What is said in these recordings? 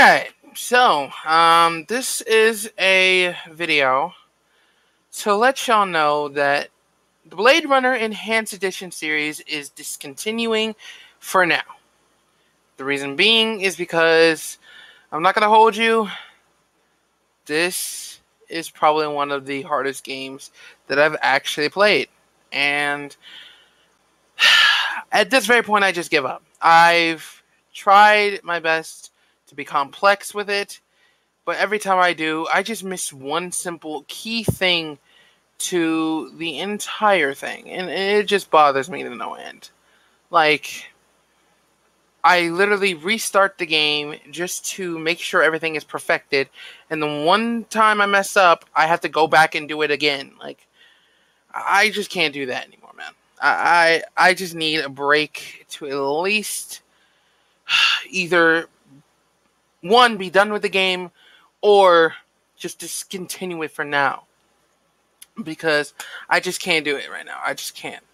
right. So, um, this is a video to let y'all know that the Blade Runner Enhanced Edition series is discontinuing for now. The reason being is because I'm not going to hold you. This is probably one of the hardest games that I've actually played. And at this very point, I just give up. I've tried my best to be complex with it, but every time I do, I just miss one simple key thing to the entire thing, and it just bothers me to no end. Like, I literally restart the game just to make sure everything is perfected, and the one time I mess up, I have to go back and do it again. Like, I just can't do that anymore, man. I I, I just need a break to at least either one be done with the game or just discontinue it for now because I just can't do it right now. I just can't.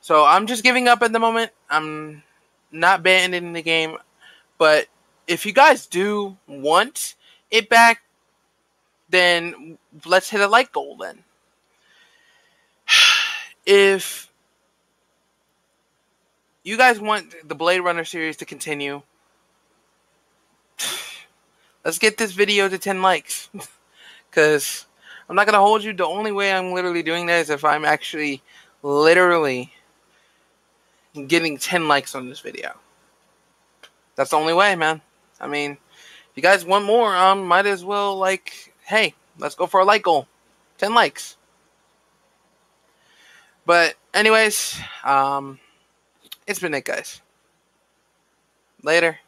So I'm just giving up at the moment. I'm not abandoning the game, but if you guys do want it back, then let's hit a like goal then. If you guys want the Blade Runner series to continue, let's get this video to 10 likes. Because I'm not going to hold you. The only way I'm literally doing that is if I'm actually literally getting 10 likes on this video. That's the only way, man. I mean, if you guys want more, um, might as well, like, hey, let's go for a like goal. 10 likes. But, anyways, um, it's been it, guys. Later.